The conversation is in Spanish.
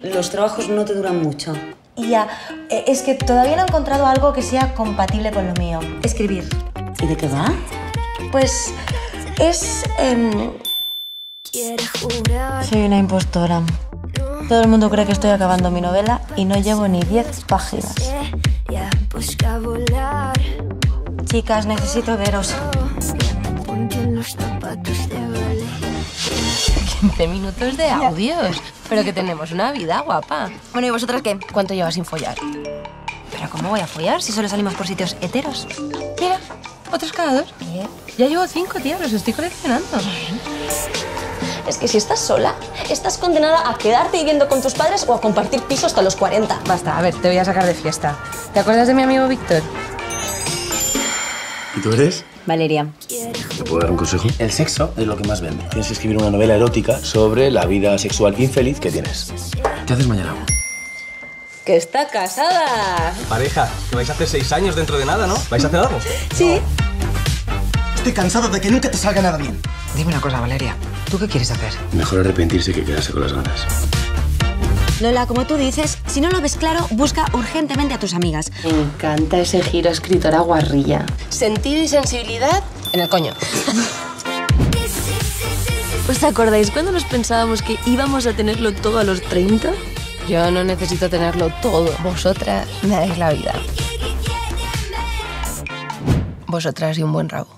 Los trabajos no te duran mucho. Y ya, eh, es que todavía no he encontrado algo que sea compatible con lo mío. Escribir. ¿Y de qué va? Pues es... em, Soy una impostora. Todo el mundo cree que estoy acabando mi novela y no llevo ni 10 páginas. Chicas, necesito veros. 15 minutos de audios. Pero que tenemos una vida guapa. Bueno, ¿y vosotras qué? ¿Cuánto llevas sin follar? ¿Pero cómo voy a follar si solo salimos por sitios heteros? Mira, otros cada dos. Ya llevo cinco, tía, los estoy coleccionando. Es que si estás sola, estás condenada a quedarte viviendo con tus padres o a compartir piso hasta los 40. Basta, a ver, te voy a sacar de fiesta. ¿Te acuerdas de mi amigo Víctor? ¿Y tú eres? Valeria. ¿Te puedo dar un consejo? El sexo es lo que más vende. Tienes que escribir una novela erótica sobre la vida sexual infeliz que tienes. ¿Qué haces mañana? ¡Que está casada! Pareja, que vais a hacer seis años dentro de nada, ¿no? ¿Vais a hacer algo? Sí. Estoy cansado de que nunca te salga nada bien. Dime una cosa, Valeria. ¿Tú qué quieres hacer? Mejor arrepentirse que quedarse con las ganas. Lola, como tú dices, si no lo ves claro, busca urgentemente a tus amigas. Me encanta ese giro escritora guarrilla. Sentido y sensibilidad en el coño. ¿Os acordáis cuando nos pensábamos que íbamos a tenerlo todo a los 30? Yo no necesito tenerlo todo. Vosotras me dais la vida. Vosotras y un buen rabo.